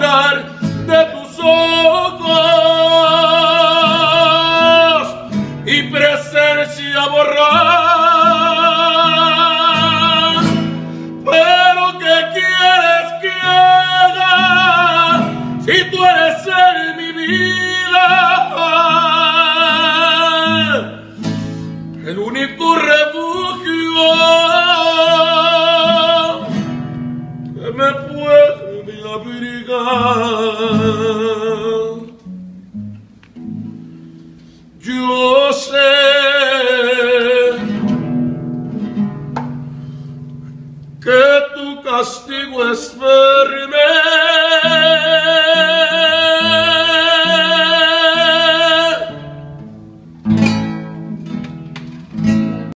de tus ojos y presencia borrar. Pero ¿qué quieres que haga si tú eres en mi vida? El único refugio que me puede la brigada. Yo sé que tu castigo es firme.